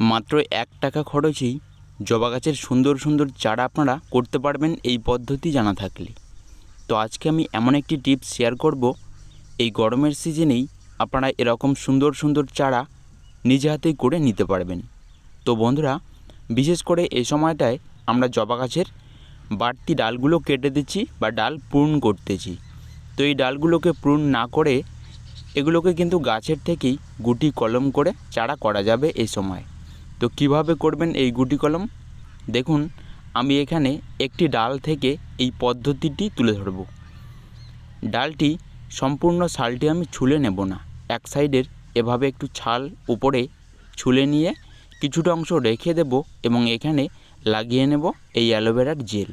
মাত্র এক টাকা খরচেই জবা গাছের সুন্দর সুন্দর চারা আপনারা করতে পারবেন এই পদ্ধতি জানা থাকলে। তো আজকে আমি এমন একটি টিপস শেয়ার করব, এই গরমের সিজনেই আপনারা এরকম সুন্দর সুন্দর চারা নিজে হাতেই করে নিতে পারবেন। তো বন্ধুরা, বিশেষ করে এই সময়টায় আমরা জবা গাছের বাড়তি ডালগুলো কেটে দিচ্ছি বা ডাল পূর্ণ করতেছি। তো এই ডালগুলোকে পূর্ণ না করে এগুলোকে কিন্তু গাছের থেকেই গুটি কলম করে চারা করা যাবে এই সময়। তো কীভাবে করবেন এই গুটি কলম? দেখুন, আমি এখানে একটি ডাল থেকে এই পদ্ধতিটি তুলে ধরব। ডালটি সম্পূর্ণ ছালটি আমি ছুলে নেব না। এক সাইডের এভাবে একটু ছাল উপরে ছুলে নিয়ে কিছুটা অংশ রেখে দেব এবং এখানে লাগিয়ে নেব এই অ্যালোভেরার জেল।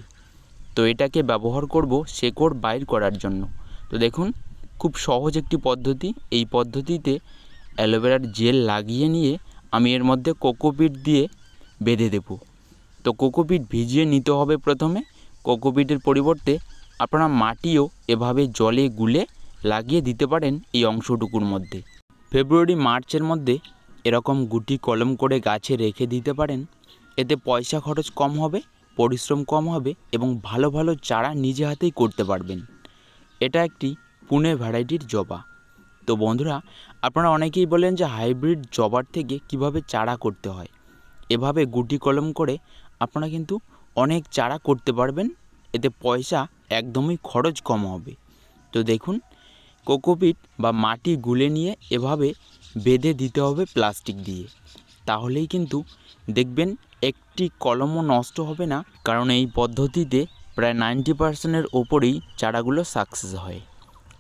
তো এটাকে ব্যবহার করব শেকড় বাইর করার জন্য। তো দেখুন, খুব সহজ একটি পদ্ধতি। এই পদ্ধতিতে অ্যালোভেরার জেল লাগিয়ে নিয়ে আমি এর মধ্যে কোকোপিট দিয়ে বেঁধে দেব। তো কোকোপিট ভিজিয়ে নিতে হবে প্রথমে। কোকোপিটের পরিবর্তে আপনারা মাটিও এভাবে জলে গুলে লাগিয়ে দিতে পারেন এই অংশটুকুর মধ্যে। ফেব্রুয়ারি, মার্চের মধ্যে এরকম গুটি কলম করে গাছে রেখে দিতে পারেন। এতে পয়সা খরচ কম হবে, পরিশ্রম কম হবে এবং ভালো ভালো চারা নিজে হাতেই করতে পারবেন। এটা একটি পুনে ভ্যারাইটির জবা। তো বন্ধুরা, আপনারা অনেকেই বলেন যে হাইব্রিড জবার থেকে কীভাবে চারা করতে হয়। এভাবে গুটি কলম করে আপনারা কিন্তু অনেক চারা করতে পারবেন, এতে পয়সা একদমই খরচ কম হবে। তো দেখুন, কোকোপিট বা মাটি গুলে নিয়ে এভাবে বেঁধে দিতে হবে প্লাস্টিক দিয়ে। তাহলেই কিন্তু দেখবেন একটি কলমও নষ্ট হবে না, কারণ এই পদ্ধতিতে প্রায় নাইনটি পার্সেন্টের ওপরেই চারাগুলো সাকসেস হয়।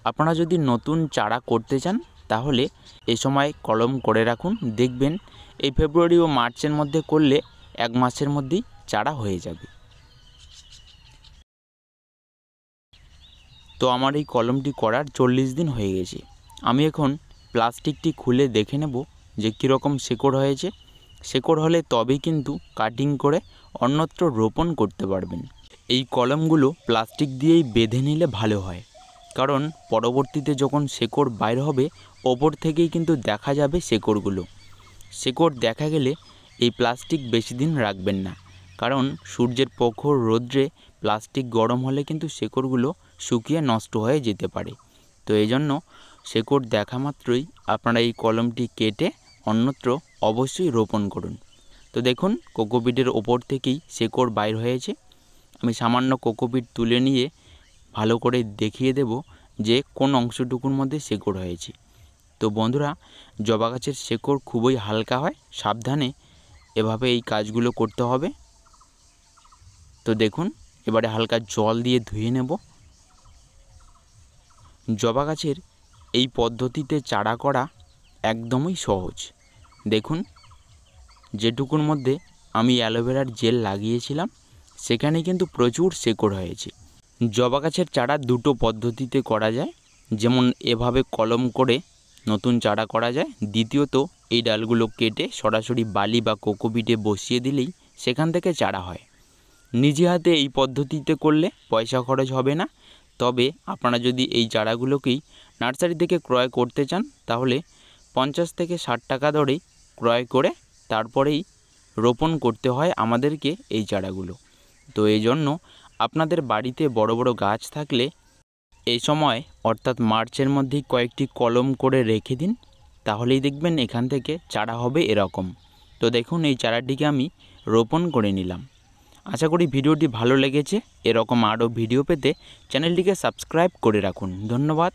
আপনারা যদি নতুন চারা করতে চান, তাহলে এই সময় কলম করে রাখুন, দেখবেন এই ফেব্রুয়ারি ও মার্চের মধ্যে করলে এক মাসের মধ্যেই চারা হয়ে যাবে। তো আমার এই কলমটি করার চল্লিশ দিন হয়ে গেছে। আমি এখন প্লাস্টিকটি খুলে দেখে নেব যে কীরকম শেকড় হয়েছে। শেকড় হলে তবেই কিন্তু কাটিং করে অন্যত্র রোপণ করতে পারবেন। এই কলমগুলো প্লাস্টিক দিয়েই বেঁধে নিলে ভালো হয়। কারণ পরবর্তীতে যখন শেকড় বাইর হবে, ওপর থেকেই কিন্তু দেখা যাবে শেকড়গুলো। শেকড় দেখা গেলে এই প্লাস্টিক বেশি দিন রাখবেন না। কারণ সূর্যের প্রখর রৌদ্রে প্লাস্টিক গরম হলে কিন্তু শেকড়গুলো শুকিয়ে নষ্ট হয়ে যেতে পারে। তো এই জন্য শেকড় দেখা মাত্রই আপনারা এই কলমটি কেটে অন্যত্র অবশ্যই রোপণ করুন। তো দেখুন, কোকোপিটের ওপর থেকেই শেকড় বাইর হয়েছে। আমি সামান্য কোকোপিট তুলে নিয়ে ভালো করে দেখিয়ে দেব যে কোন অংশটুকুর মধ্যে শেকড় হয়েছে। তো বন্ধুরা, জবা গাছের শেকড় খুবই হালকা হয়, সাবধানে এভাবে এই কাজগুলো করতে হবে। তো দেখুন, এবারে হালকা জল দিয়ে ধুয়ে নেব। জবা গাছের এই পদ্ধতিতে চারা করা একদমই সহজ। দেখুন, যেটুকুর মধ্যে আমি অ্যালোভেরার জেল লাগিয়েছিলাম, সেখানে কিন্তু প্রচুর শেকড় হয়েছে। জবা গাছের চারা দুটো পদ্ধতিতে করা যায়। যেমন, এভাবে কলম করে নতুন চারা করা যায়। দ্বিতীয়ত, এই ডালগুলো কেটে সরাসরি বালি বা কোকোপিটে বসিয়ে দিলেই সেখান থেকে চারা হয়। নিজে হাতে এই পদ্ধতিতে করলে পয়সা খরচ হবে না। তবে আপনারা যদি এই চারাগুলোকেই নার্সারি থেকে ক্রয় করতে চান, তাহলে পঞ্চাশ থেকে ষাট টাকা দরেই ক্রয় করে তারপরেই রোপণ করতে হয় আমাদেরকে এই চারাগুলো। তো এই জন্য আপনাদের বাড়িতে বড় বড় গাছ থাকলে এই সময়, অর্থাৎ মার্চের মধ্যেই কয়েকটি কলম করে রেখে দিন, তাহলেই দেখবেন এখান থেকে চারা হবে এরকম। তো দেখুন, এই চারাটিকে আমি রোপণ করে নিলাম। আশা করি ভিডিওটি ভালো লেগেছে। এরকম আরও ভিডিও পেতে চ্যানেলটিকে সাবস্ক্রাইব করে রাখুন। ধন্যবাদ।